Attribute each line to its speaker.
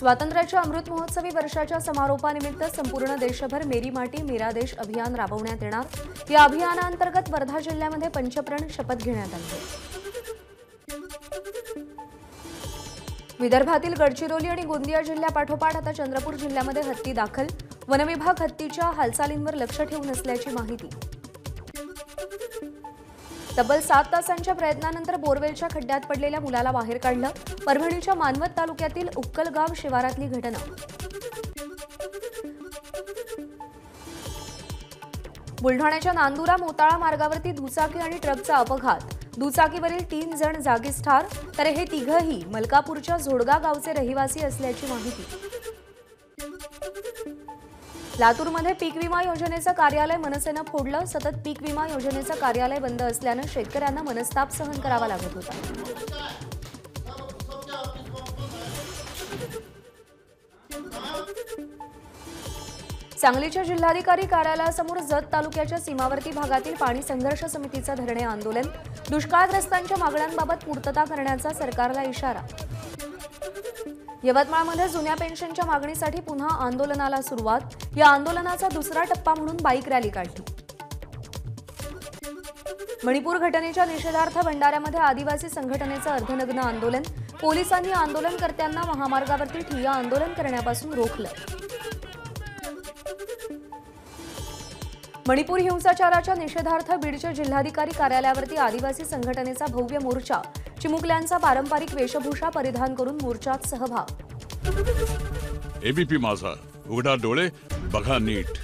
Speaker 1: स्वातंत्र्याच्या अमृत महोत्सवी वर्षाच्या समारोपानिमित्त संपूर्ण देशभर मेरी माटी मेरा देश अभियान राबवण्यात येणार. या अभियानाअंतर्गत वर्धा जिल्ह्यामध्ये पंचप्रण शपथ घेण्यात आली. विदर्भातील गडचिरोली आणि गोंदिया जिल्ह्यापाठोपाठ आता चंद्रपूर जिल्ह्यामध्ये हत्ती दाखल. वनविभाग हत्तीच्या हालचालींवर लक्ष ठेवून असल्याची माहिती. तब्बल सात तासांच्या प्रयत्नानंतर बोरवेलच्या खड्ड्यात पडलेल्या मुलाला बाहेर काढलं. परभणीच्या मानवत तालुक्यातील उक्कलगाव शिवारातली घटना. बुलढाण्याच्या नांदुरा मोताळा मार्गावरती दुचाकी आणि ट्रकचा अपघात. दुचाकीवरील तीन जण जागीच ठार तर हे तिघही मलकापूरच्या झोडगा गावचे रहिवासी असल्याची माहिती. लातूरमध्ये पीक विमा योजनेचं कार्यालय मनसेनं फोडलं. सतत पीक विमा योजनेचं कार्यालय बंद असल्यानं शेतकऱ्यांना मनस्ताप सहन करावा लागत होता. सांगलीच्या जिल्हाधिकारी कार्यालयासमोर जत तालुक्याच्या सीमावर्ती भागातील पाणी संघर्ष समितीचं धरणे आंदोलन. दुष्काळग्रस्तांच्या मागण्यांबाबत पूर्तता करण्याचा सरकारला इशारा. यवतमाळमध्ये जुन्या पेन्शनच्या मागणीसाठी पुन्हा आंदोलनाला सुरुवात. या आंदोलनाचा दुसरा टप्पा म्हणून बाईक रॅली काढली. मणिपूर घटनेच्या निषेधार्थ भंडाऱ्यामध्ये आदिवासी संघटनेचं अर्धनग्न आंदोलन. पोलिसांनी आंदोलनकर्त्यांना महामार्गावरती ठिय्या आंदोलन करण्यापासून रोखलं. मणिपूर हिंसाचाराच्या निषेधार्थ बीडच्या जिल्हाधिकारी कार्यालयावरती आदिवासी संघटनेचा भव्य मोर्चा चिमुकल्यांचा पारंपरिक वेशभूषा परिधान करून मोर्चात सहभाग.
Speaker 2: एबीपी माझा उघडा डोळे बघा नीट.